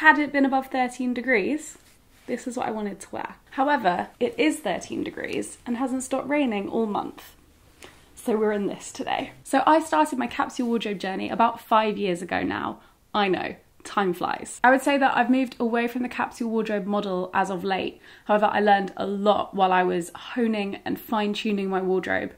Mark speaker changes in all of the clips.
Speaker 1: had it been above 13 degrees, this is what I wanted to wear. However, it is 13 degrees and hasn't stopped raining all month. So we're in this today. So I started my capsule wardrobe journey about five years ago now. I know, time flies. I would say that I've moved away from the capsule wardrobe model as of late. However, I learned a lot while I was honing and fine tuning my wardrobe.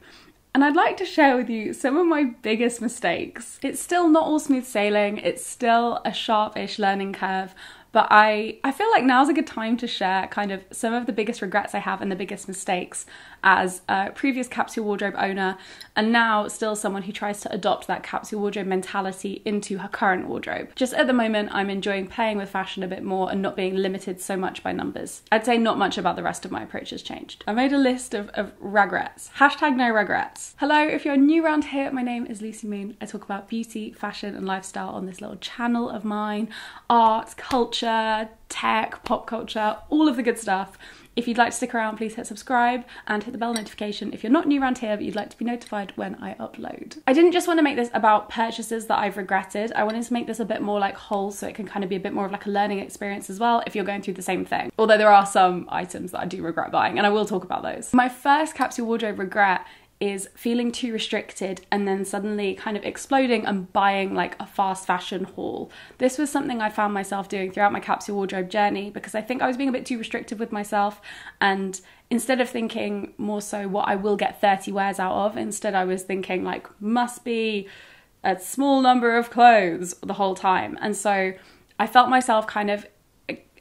Speaker 1: And I'd like to share with you some of my biggest mistakes. It's still not all smooth sailing, it's still a sharpish learning curve, but I, I feel like now's a good time to share kind of some of the biggest regrets I have and the biggest mistakes as a previous capsule wardrobe owner and now still someone who tries to adopt that capsule wardrobe mentality into her current wardrobe. Just at the moment, I'm enjoying playing with fashion a bit more and not being limited so much by numbers. I'd say not much about the rest of my approach has changed. I made a list of, of regrets. Hashtag no regrets. Hello, if you're new around here, my name is Lucy Moon. I talk about beauty, fashion, and lifestyle on this little channel of mine art, culture, tech, pop culture, all of the good stuff. If you'd like to stick around, please hit subscribe and hit the bell notification if you're not new around here but you'd like to be notified when I upload. I didn't just want to make this about purchases that I've regretted. I wanted to make this a bit more like whole so it can kind of be a bit more of like a learning experience as well if you're going through the same thing. Although there are some items that I do regret buying and I will talk about those. My first capsule wardrobe regret is feeling too restricted and then suddenly kind of exploding and buying like a fast fashion haul. This was something I found myself doing throughout my capsule wardrobe journey because I think I was being a bit too restrictive with myself and instead of thinking more so what I will get 30 wears out of, instead I was thinking like must be a small number of clothes the whole time. And so I felt myself kind of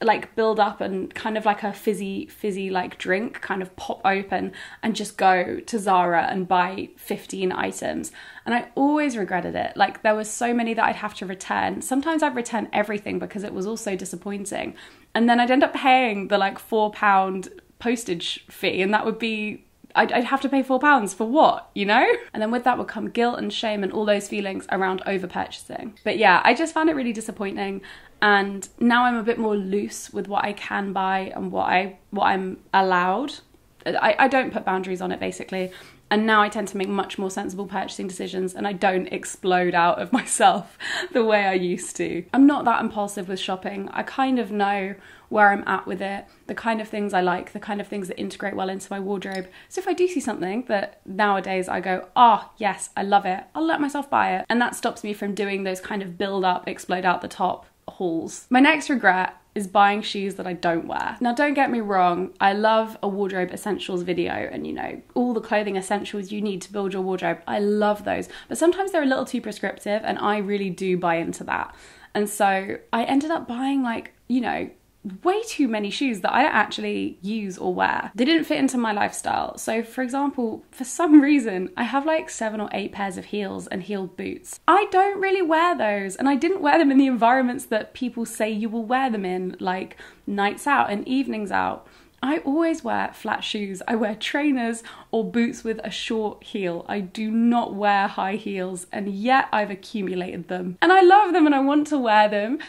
Speaker 1: like build up and kind of like a fizzy fizzy like drink kind of pop open and just go to Zara and buy 15 items. And I always regretted it. Like there were so many that I'd have to return. Sometimes I'd return everything because it was also disappointing. And then I'd end up paying the like 4 pound postage fee and that would be I'd, I'd, have to pay four pounds for what, you know? And then with that would come guilt and shame and all those feelings around over purchasing. But yeah, I just found it really disappointing and now I'm a bit more loose with what I can buy and what I what I'm allowed. I, I don't put boundaries on it basically. And now I tend to make much more sensible purchasing decisions and I don't explode out of myself the way I used to. I'm not that impulsive with shopping. I kind of know where I'm at with it, the kind of things I like, the kind of things that integrate well into my wardrobe. So if I do see something that nowadays I go, oh, yes, I love it, I'll let myself buy it. And that stops me from doing those kind of build up, explode out the top hauls. My next regret is buying shoes that I don't wear. Now, don't get me wrong, I love a wardrobe essentials video and you know, all the clothing essentials you need to build your wardrobe. I love those, but sometimes they're a little too prescriptive and I really do buy into that. And so I ended up buying like, you know, way too many shoes that I don't actually use or wear. They didn't fit into my lifestyle. So, for example, for some reason, I have like seven or eight pairs of heels and heeled boots. I don't really wear those, and I didn't wear them in the environments that people say you will wear them in, like nights out and evenings out. I always wear flat shoes. I wear trainers or boots with a short heel. I do not wear high heels, and yet I've accumulated them. And I love them and I want to wear them.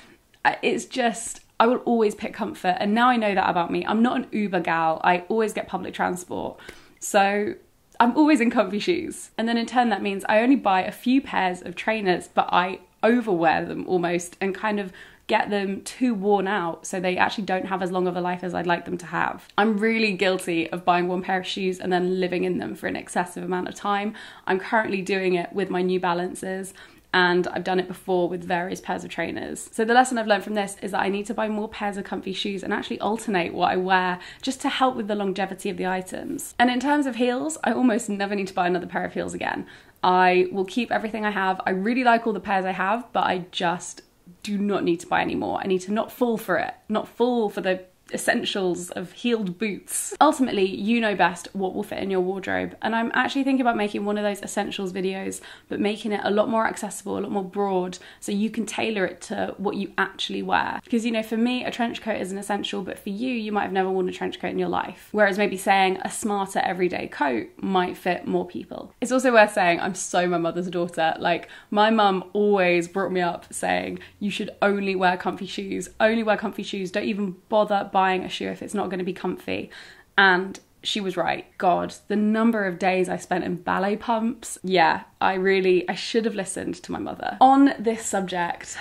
Speaker 1: It's just, I will always pick comfort. And now I know that about me. I'm not an Uber gal. I always get public transport. So I'm always in comfy shoes. And then in turn, that means I only buy a few pairs of trainers, but I overwear them almost and kind of get them too worn out so they actually don't have as long of a life as I'd like them to have. I'm really guilty of buying one pair of shoes and then living in them for an excessive amount of time. I'm currently doing it with my New Balances and I've done it before with various pairs of trainers. So the lesson I've learned from this is that I need to buy more pairs of comfy shoes and actually alternate what I wear just to help with the longevity of the items. And in terms of heels, I almost never need to buy another pair of heels again. I will keep everything I have. I really like all the pairs I have, but I just do not need to buy any more. I need to not fall for it, not fall for the essentials of heeled boots. Ultimately, you know best what will fit in your wardrobe, and I'm actually thinking about making one of those essentials videos, but making it a lot more accessible, a lot more broad, so you can tailor it to what you actually wear. Because, you know, for me, a trench coat is an essential, but for you, you might have never worn a trench coat in your life. Whereas maybe saying a smarter everyday coat might fit more people. It's also worth saying I'm so my mother's daughter. Like, my mum always brought me up saying, you should only wear comfy shoes, only wear comfy shoes, don't even bother buying buying a shoe if it's not going to be comfy. And she was right. God, the number of days I spent in ballet pumps. Yeah, I really, I should have listened to my mother. On this subject,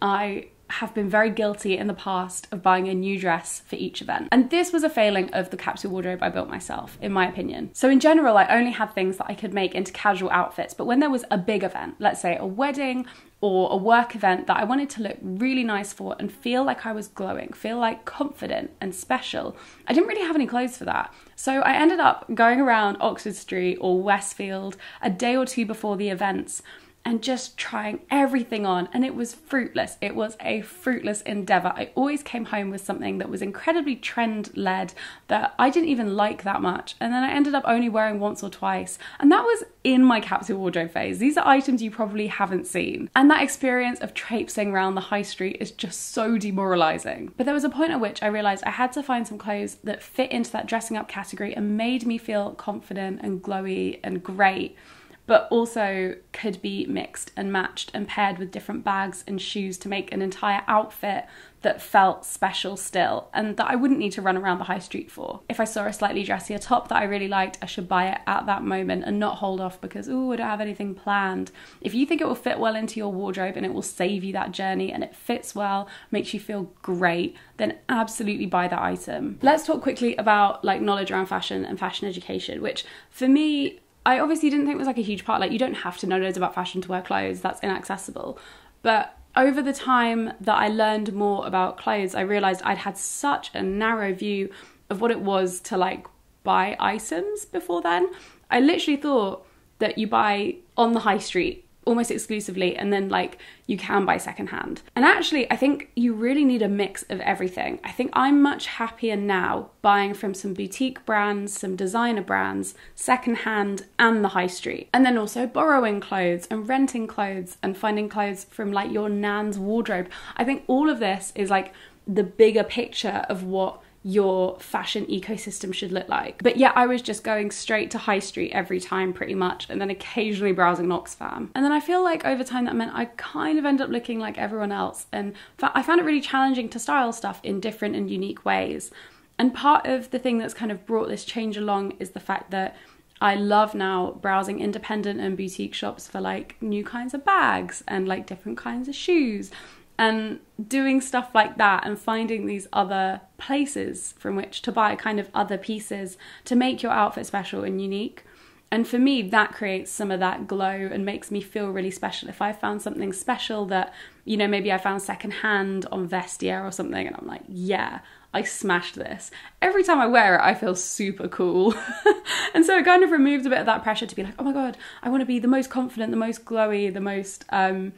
Speaker 1: I have been very guilty in the past of buying a new dress for each event. And this was a failing of the capsule wardrobe I built myself, in my opinion. So, in general, I only had things that I could make into casual outfits, but when there was a big event, let's say a wedding or a work event that I wanted to look really nice for and feel like I was glowing, feel like confident and special, I didn't really have any clothes for that. So I ended up going around Oxford Street or Westfield a day or two before the events and just trying everything on, and it was fruitless. It was a fruitless endeavor. I always came home with something that was incredibly trend led that I didn't even like that much, and then I ended up only wearing once or twice, and that was in my capsule wardrobe phase. These are items you probably haven't seen, and that experience of traipsing around the high street is just so demoralizing. But there was a point at which I realized I had to find some clothes that fit into that dressing up category and made me feel confident and glowy and great but also could be mixed and matched and paired with different bags and shoes to make an entire outfit that felt special still and that I wouldn't need to run around the high street for. If I saw a slightly dressier top that I really liked, I should buy it at that moment and not hold off because, oh, I don't have anything planned. If you think it will fit well into your wardrobe and it will save you that journey and it fits well, makes you feel great, then absolutely buy that item. Let's talk quickly about like knowledge around fashion and fashion education, which for me, I obviously didn't think it was like a huge part. Like, you don't have to know loads about fashion to wear clothes, that's inaccessible. But over the time that I learned more about clothes, I realized I'd had such a narrow view of what it was to like buy items before then. I literally thought that you buy on the high street almost exclusively and then like you can buy secondhand. And actually, I think you really need a mix of everything. I think I'm much happier now buying from some boutique brands, some designer brands, secondhand and the high street. And then also borrowing clothes and renting clothes and finding clothes from like your nan's wardrobe. I think all of this is like the bigger picture of what your fashion ecosystem should look like. But yeah, I was just going straight to high street every time pretty much and then occasionally browsing Oxfam. And then I feel like over time that meant I kind of end up looking like everyone else and I found it really challenging to style stuff in different and unique ways. And part of the thing that's kind of brought this change along is the fact that I love now browsing independent and boutique shops for like new kinds of bags and like different kinds of shoes and doing stuff like that and finding these other places from which to buy kind of other pieces to make your outfit special and unique. And for me, that creates some of that glow and makes me feel really special. If I found something special that, you know, maybe I found secondhand on Vestiaire or something, and I'm like, yeah, I smashed this. Every time I wear it, I feel super cool. and so it kind of removes a bit of that pressure to be like, oh my God, I want to be the most confident, the most glowy, the most, um,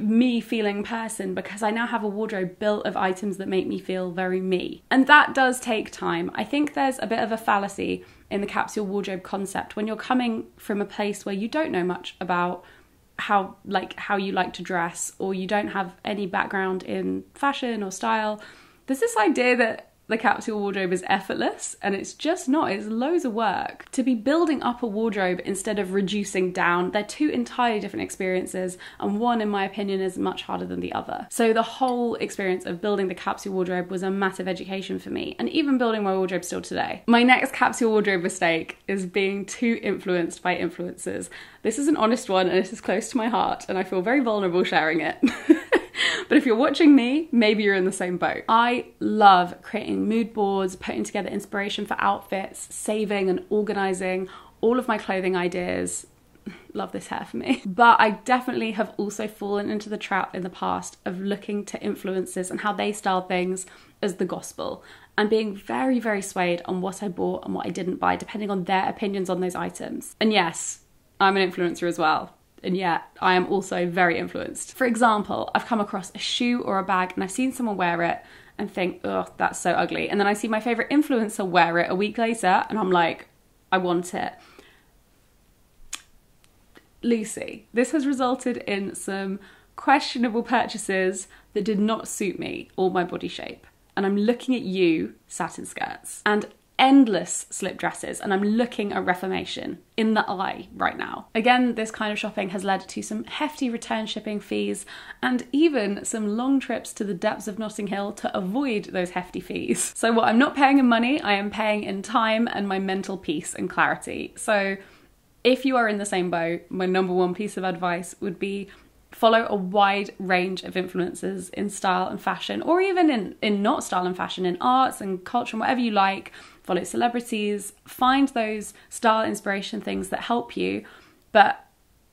Speaker 1: me feeling person because I now have a wardrobe built of items that make me feel very me. And that does take time. I think there's a bit of a fallacy in the capsule wardrobe concept when you're coming from a place where you don't know much about how like how you like to dress or you don't have any background in fashion or style. There's this idea that the capsule wardrobe is effortless and it's just not it's loads of work. To be building up a wardrobe instead of reducing down they're two entirely different experiences and one in my opinion is much harder than the other. So the whole experience of building the capsule wardrobe was a massive education for me and even building my wardrobe still today. My next capsule wardrobe mistake is being too influenced by influencers. This is an honest one and this is close to my heart and i feel very vulnerable sharing it but if you're watching me, maybe you're in the same boat. I love creating mood boards, putting together inspiration for outfits, saving and organizing all of my clothing ideas. Love this hair for me. But I definitely have also fallen into the trap in the past of looking to influencers and how they style things as the gospel and being very, very swayed on what I bought and what I didn't buy, depending on their opinions on those items. And yes, I'm an influencer as well and yet I am also very influenced. For example, I've come across a shoe or a bag and I've seen someone wear it and think, oh, that's so ugly. And then I see my favourite influencer wear it a week later and I'm like, I want it. Lucy, this has resulted in some questionable purchases that did not suit me or my body shape. And I'm looking at you, satin skirts. And endless slip dresses and I'm looking at reformation in the eye right now. Again, this kind of shopping has led to some hefty return shipping fees and even some long trips to the depths of Notting Hill to avoid those hefty fees. So what I'm not paying in money, I am paying in time and my mental peace and clarity. So if you are in the same boat, my number one piece of advice would be follow a wide range of influences in style and fashion, or even in, in not style and fashion, in arts and culture and whatever you like. Follow celebrities, find those style inspiration things that help you, but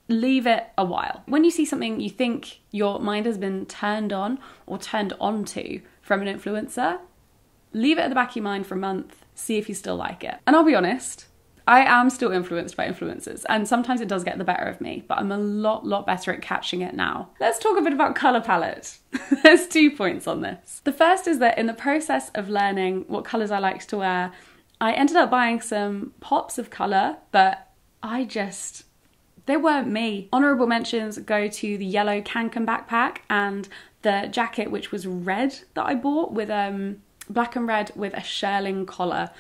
Speaker 1: leave it a while. When you see something you think your mind has been turned on or turned onto from an influencer, leave it at the back of your mind for a month, see if you still like it. And I'll be honest, I am still influenced by influencers, and sometimes it does get the better of me, but I'm a lot, lot better at catching it now. Let's talk a bit about colour palette. There's two points on this. The first is that in the process of learning what colours I liked to wear, I ended up buying some pops of colour, but I just they weren't me. Honourable mentions go to the yellow Kånken backpack and the jacket, which was red that I bought with um black and red with a shearling collar.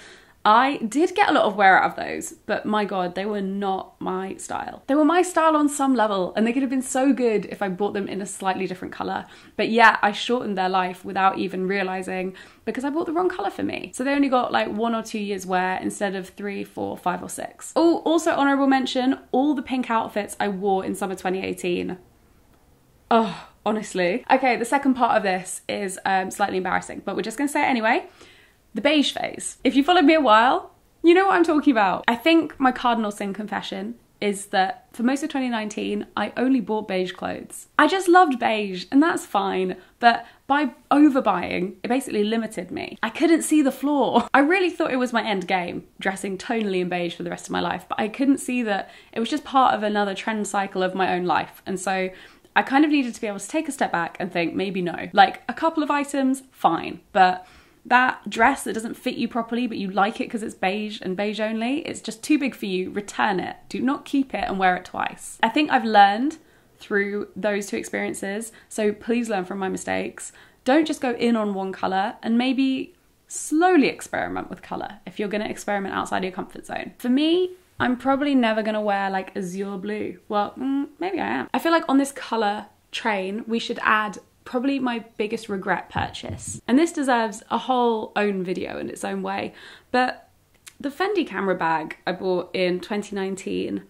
Speaker 1: I did get a lot of wear out of those, but my god, they were not my style. They were my style on some level, and they could have been so good if I bought them in a slightly different colour. But yeah, I shortened their life without even realising because I bought the wrong colour for me. So they only got like one or two years wear instead of three, four, five, or six. Oh, also honourable mention all the pink outfits I wore in summer 2018. Oh, honestly. Okay, the second part of this is um, slightly embarrassing, but we're just gonna say it anyway the beige phase. If you followed me a while, you know what I'm talking about. I think my cardinal sin confession is that for most of 2019, I only bought beige clothes. I just loved beige, and that's fine, but by overbuying, it basically limited me. I couldn't see the floor. I really thought it was my end game, dressing tonally in beige for the rest of my life, but I couldn't see that it was just part of another trend cycle of my own life. And so I kind of needed to be able to take a step back and think, maybe no. Like a couple of items, fine, but that dress that doesn't fit you properly but you like it because it's beige and beige only, it's just too big for you, return it. Do not keep it and wear it twice. I think I've learned through those two experiences, so please learn from my mistakes. Don't just go in on one colour and maybe slowly experiment with colour if you're going to experiment outside your comfort zone. For me, I'm probably never going to wear like azure blue. Well, mm, maybe I am. I feel like on this colour train, we should add probably my biggest regret purchase. And this deserves a whole own video in its own way. But the Fendi camera bag I bought in 2019.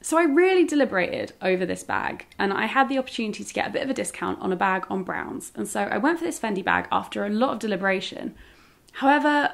Speaker 1: So I really deliberated over this bag and I had the opportunity to get a bit of a discount on a bag on Browns. And so I went for this Fendi bag after a lot of deliberation. However,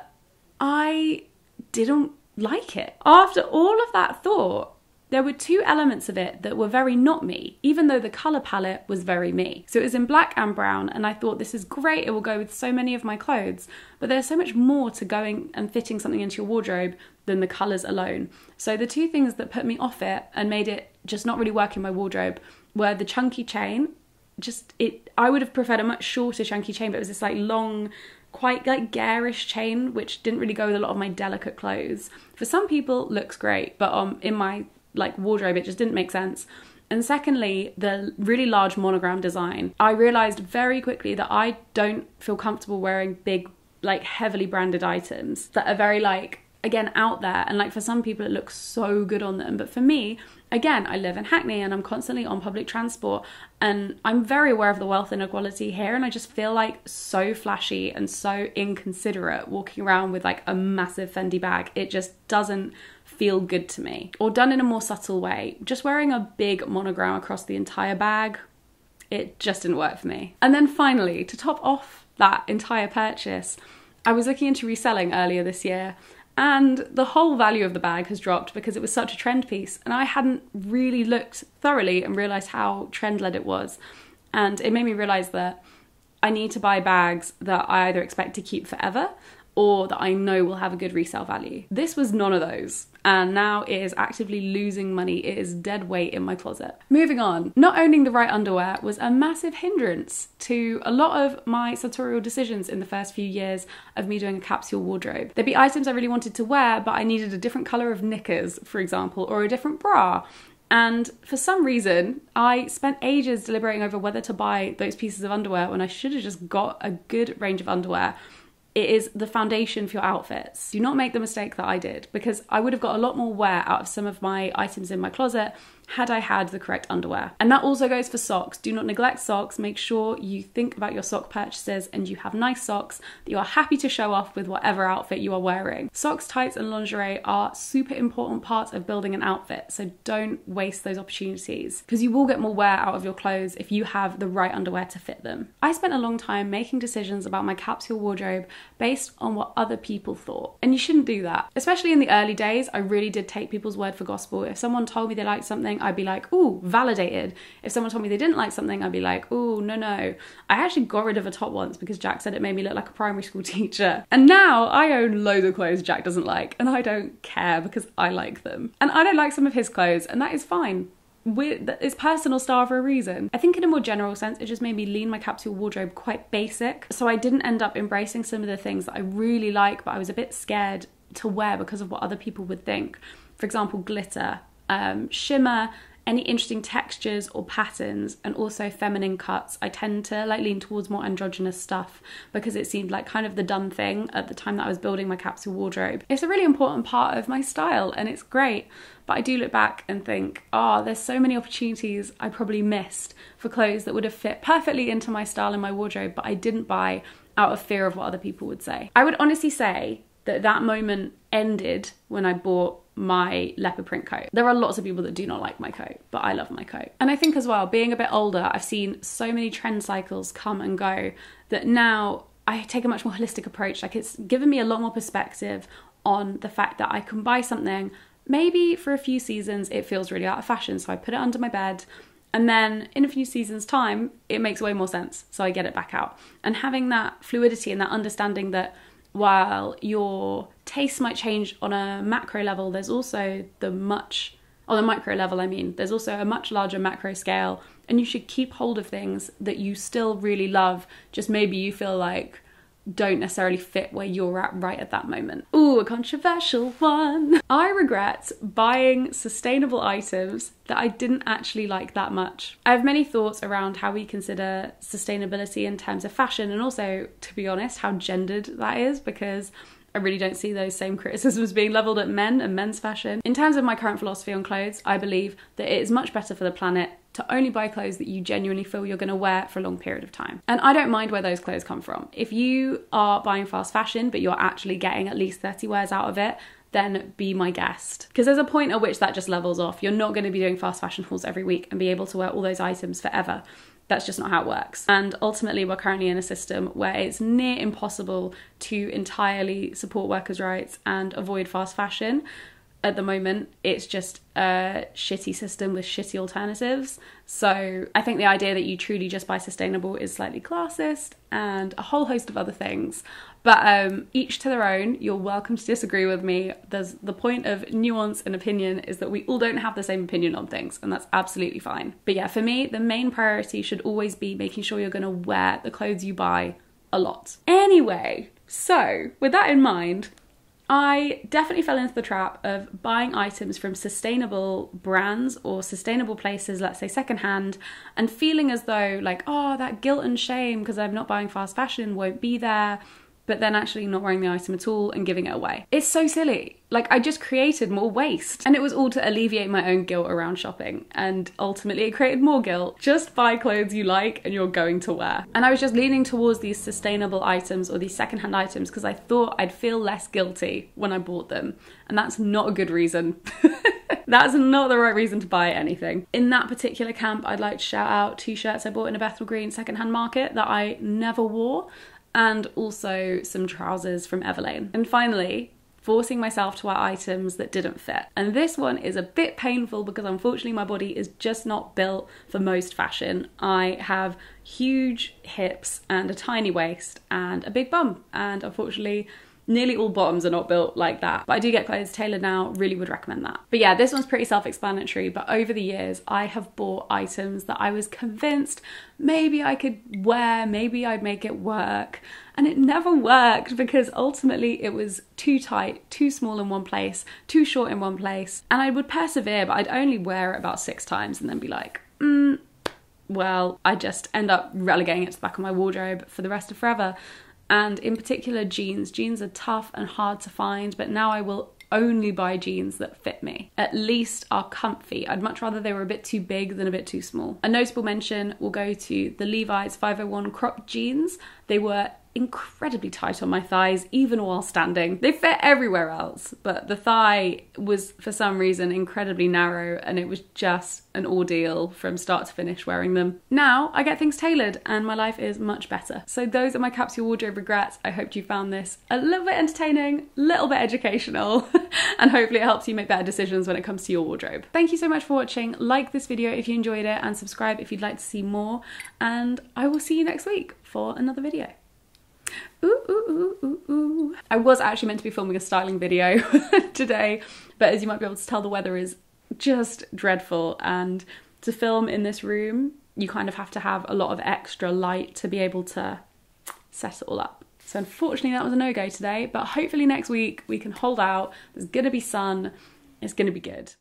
Speaker 1: I didn't like it. After all of that thought, there were two elements of it that were very not me, even though the colour palette was very me. So it was in black and brown, and I thought this is great, it will go with so many of my clothes. But there's so much more to going and fitting something into your wardrobe than the colours alone. So the two things that put me off it and made it just not really work in my wardrobe were the chunky chain. Just it, I would have preferred a much shorter chunky chain, but it was this like long quite like garish chain which didn't really go with a lot of my delicate clothes for some people looks great but um in my like wardrobe it just didn't make sense. And secondly the really large monogram design. I realized very quickly that i don't feel comfortable wearing big like heavily branded items that are very like again out there. And like for some people it looks so good on them. But for me again i live in hackney and i'm constantly on public transport. And i'm very aware of the wealth inequality here. And i just feel like so flashy and so inconsiderate walking around with like a massive fendi bag. It just doesn't feel good to me. Or done in a more subtle way, just wearing a big monogram across the entire bag, it just didn't work for me. And then finally, to top off that entire purchase, I was looking into reselling earlier this year and the whole value of the bag has dropped because it was such a trend piece and I hadn't really looked thoroughly and realized how trend led it was. And it made me realize that I need to buy bags that I either expect to keep forever or that I know will have a good resale value. This was none of those and now it is actively losing money. It is dead weight in my closet. Moving on, not owning the right underwear was a massive hindrance to a lot of my sartorial decisions in the first few years of me doing a capsule wardrobe. There'd be items I really wanted to wear, but I needed a different colour of knickers, for example, or a different bra. And for some reason, I spent ages deliberating over whether to buy those pieces of underwear when I should have just got a good range of underwear it is the foundation for your outfits. Do not make the mistake that I did because I would have got a lot more wear out of some of my items in my closet had I had the correct underwear. And that also goes for socks. Do not neglect socks. Make sure you think about your sock purchases and you have nice socks that you are happy to show off with whatever outfit you are wearing. Socks, tights, and lingerie are super important parts of building an outfit, so don't waste those opportunities because you will get more wear out of your clothes if you have the right underwear to fit them. I spent a long time making decisions about my capsule wardrobe based on what other people thought, and you shouldn't do that. Especially in the early days, I really did take people's word for gospel. If someone told me they liked something, I'd be like, ooh, validated. If someone told me they didn't like something, I'd be like, ooh, no, no. I actually got rid of a top once because Jack said it made me look like a primary school teacher. And now I own loads of clothes Jack doesn't like, and I don't care because I like them. And I don't like some of his clothes, and that is fine. it's personal style for a reason. I think in a more general sense, it just made me lean my capsule wardrobe quite basic. So I didn't end up embracing some of the things that I really like, but I was a bit scared to wear because of what other people would think. For example, glitter, um, shimmer, any interesting textures or patterns and also feminine cuts. I tend to like lean towards more androgynous stuff because it seemed like kind of the done thing at the time that i was building my capsule wardrobe. It's a really important part of my style and it's great but i do look back and think oh there's so many opportunities i probably missed for clothes that would have fit perfectly into my style and my wardrobe but i didn't buy out of fear of what other people would say. I would honestly say that that moment ended when i bought my leopard print coat. There are lots of people that do not like my coat, but I love my coat. And I think as well, being a bit older, I've seen so many trend cycles come and go that now I take a much more holistic approach. Like it's given me a lot more perspective on the fact that I can buy something, maybe for a few seasons it feels really out of fashion, so I put it under my bed. And then in a few seasons' time, it makes way more sense. So I get it back out. And having that fluidity and that understanding that while your taste might change on a macro level, there's also the much, on the micro level, I mean, there's also a much larger macro scale, and you should keep hold of things that you still really love, just maybe you feel like don't necessarily fit where you're at right at that moment. Ooh, a controversial one. I regret buying sustainable items that I didn't actually like that much. I have many thoughts around how we consider sustainability in terms of fashion and also, to be honest, how gendered that is because I really don't see those same criticisms being levelled at men and men's fashion. In terms of my current philosophy on clothes, I believe that it is much better for the planet to only buy clothes that you genuinely feel you're going to wear for a long period of time. And I don't mind where those clothes come from. If you are buying fast fashion, but you're actually getting at least 30 wears out of it, then be my guest. Because there's a point at which that just levels off. You're not going to be doing fast fashion hauls every week and be able to wear all those items forever. That's just not how it works. And ultimately, we're currently in a system where it's near impossible to entirely support workers' rights and avoid fast fashion. At the moment, it's just a shitty system with shitty alternatives. So I think the idea that you truly just buy sustainable is slightly classist and a whole host of other things. But um, each to their own. You're welcome to disagree with me. There's the point of nuance and opinion is that we all don't have the same opinion on things, and that's absolutely fine. But yeah, for me, the main priority should always be making sure you're going to wear the clothes you buy a lot. Anyway, so with that in mind, I definitely fell into the trap of buying items from sustainable brands or sustainable places, let's say secondhand, and feeling as though, like, oh, that guilt and shame because I'm not buying fast fashion won't be there but then actually not wearing the item at all and giving it away. It's so silly. Like, I just created more waste. And it was all to alleviate my own guilt around shopping. And ultimately, it created more guilt. Just buy clothes you like and you're going to wear. And I was just leaning towards these sustainable items or these secondhand items because I thought I'd feel less guilty when I bought them. And that's not a good reason. That's not the right reason to buy anything. In that particular camp, I'd like to shout out two shirts I bought in a Bethnal Green secondhand market that I never wore and also some trousers from Everlane. And finally, forcing myself to wear items that didn't fit. And this one is a bit painful because unfortunately my body is just not built for most fashion. I have huge hips and a tiny waist and a big bum, and unfortunately Nearly all bottoms are not built like that, but I do get clothes tailored now, really would recommend that. But yeah, this one's pretty self explanatory, but over the years, I have bought items that I was convinced maybe I could wear, maybe I'd make it work. And it never worked because ultimately it was too tight, too small in one place, too short in one place. And I would persevere, but I'd only wear it about six times and then be like, mm, well, I just end up relegating it to the back of my wardrobe for the rest of forever and in particular jeans. Jeans are tough and hard to find, but now I will only buy jeans that fit me, at least are comfy. I'd much rather they were a bit too big than a bit too small. A notable mention will go to the Levi's 501 crop jeans. They were incredibly tight on my thighs, even while standing. They fit everywhere else, but the thigh was for some reason incredibly narrow and it was just an ordeal from start to finish wearing them. Now I get things tailored and my life is much better. So those are my capsule wardrobe regrets. I hope you found this a little bit entertaining, a little bit educational, and hopefully it helps you make better decisions when it comes to your wardrobe. Thank you so much for watching. Like this video if you enjoyed it and subscribe if you'd like to see more and I will see you next week for another video. Ooh, ooh, ooh, ooh, ooh. I was actually meant to be filming a styling video today, but as you might be able to tell, the weather is just dreadful. And to film in this room, you kind of have to have a lot of extra light to be able to set it all up. So unfortunately, that was a no go today, but hopefully next week we can hold out. There's gonna be sun, it's gonna be good.